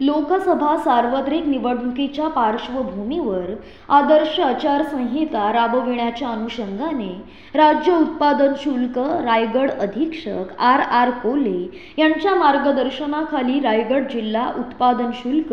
लोकसभा सार्वत्रिक निवडणुकीच्या पार्श्वभूमीवर आदर्श आचारसंहिता राबविण्याच्या अनुषंगाने राज्य उत्पादन शुल्क रायगड अधीक्षक आर आर कोले यांच्या मार्गदर्शनाखाली रायगड जिल्हा उत्पादन शुल्क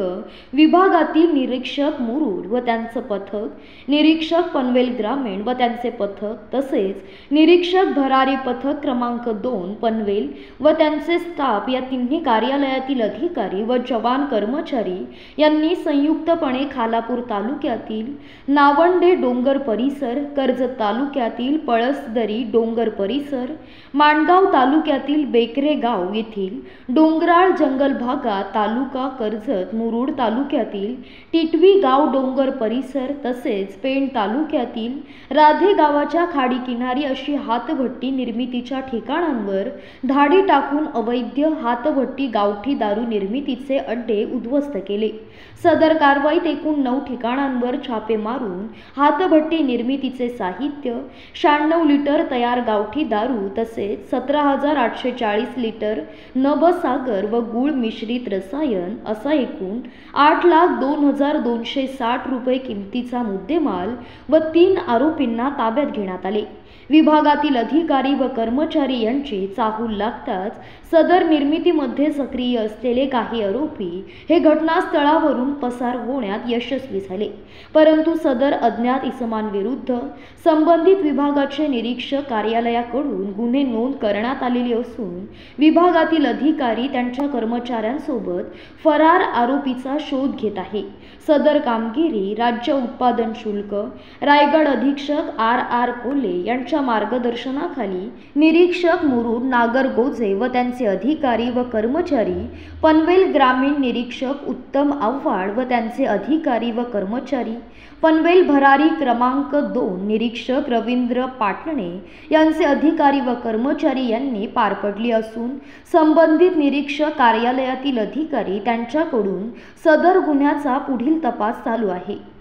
विभागातील निरीक्षक मुरुड व त्यांचं पथक निरीक्षक पनवेल ग्रामीण व त्यांचे पथक तसेच निरीक्षक भरारी पथक क्रमांक दोन पनवेल व त्यांचे स्टाफ या तिन्ही कार्यालयातील अधिकारी व जवान कर्मचारी यांनी संयुक्तपणे खालापूर तालुक्यातील नावंडे डोंगर परिसर कर्जत तालुक्यातील पळसदरी डोंगर परिसर माणगाव तालुक्यातील बेकरे गाव येथील डोंगराळ जंगल भागात तालुका कर्जत मुरुड तालुक्यातील टिटवी गाव डोंगर परिसर तसेच पेण तालुक्यातील राधे गावाच्या खाडी किनारी अशी हातभट्टी निर्मितीच्या ठिकाणांवर धाडी टाकून अवैध हातभट्टी गावठी दारू निर्मितीचे अड्डे उद्ध्वस्त केले. सदर कारवाईत एकूण नऊ ठिकाणांवर छापे मारून हातभट्टी निर्मितीचे साहित्य शहाण्णव लिटर तयार गावठी दारू तसेच सतरा हजार आठशे चाळीस लिटर नभसागर व गुळ मिश्रित रसायन असा एकूण आठ लाख दोन हजार दोनशे साठ रुपये किमतीचा मुद्देमाल व तीन आरोपींना ताब्यात घेण्यात आले. विभागातील अधिकारी व कर्मचारी यांची चाहूल लागताच सदर निर्मितीमध्ये सक्रिय असलेले काही आरोपी हे घटनास्थळावरून पसार होण्यात यशस्वी झाले. परंतु सदर अज्ञात इसमांविरुद्ध संबंधित विभागाचे निरीक्षक कार्यालयाकडून गुन्हे नोंद करण्यात आलेले असून विभागातील अधिकारी त्यांच्या कर्मचाऱ्यांसोबत फरार आरोपीचा शोध घेत आहे. सदर कामगिरी राज्य उत्पादन शुल्क रायगड अधीक्षक आर आर कोले यांच्या मार्गदर्शनाखाली निरीक्षक मुरुड नागरगोजे व त्यांचे अधिकारी व कर्मचारी पनवेल ग्रामीण निरीक्षक उत्तम आव्हाड व त्यांचे अधिकारी व कर्मचारी पनवेल भरारी क्रमांक दोन निरीक्षक रवींद्र पाटणे यांचे अधिकारी व कर्मचारी यांनी पार पडली असून संबंधित निरीक्षक कार्यालयातील अधिकारी त्यांच्याकडून सदर गुन्ह्याचा पुढील तपास चालू आहे.